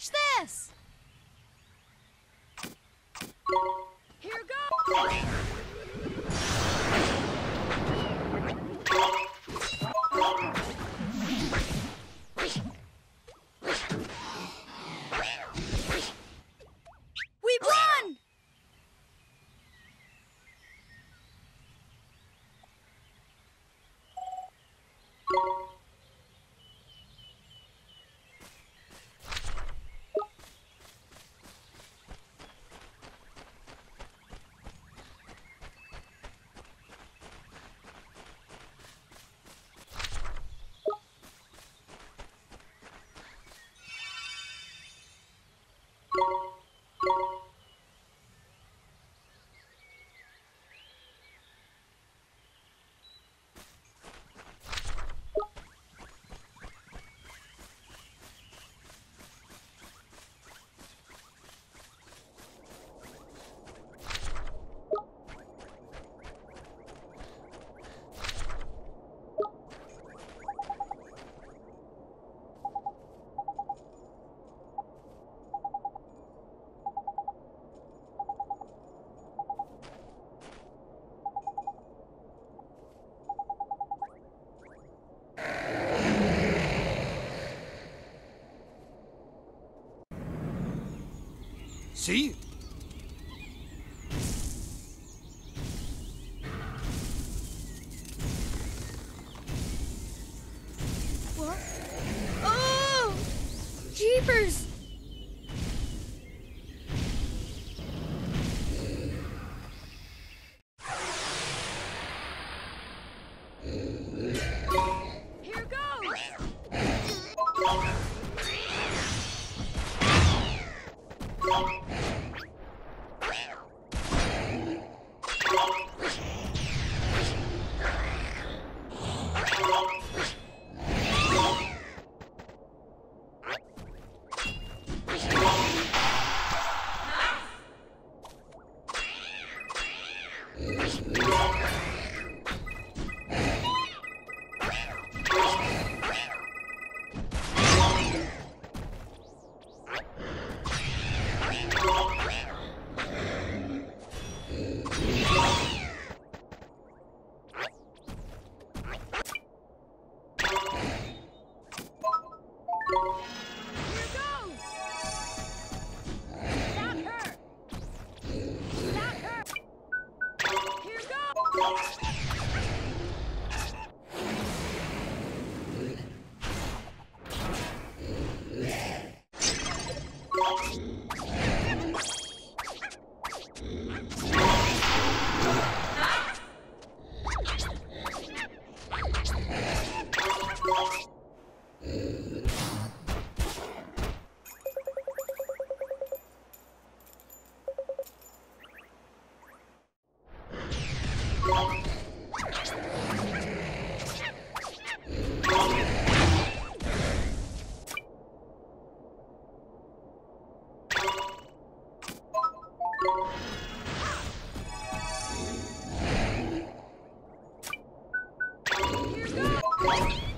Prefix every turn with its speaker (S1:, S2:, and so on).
S1: Watch this! Here goes!
S2: See?
S1: What? Oh! Jeepers! Yeah. you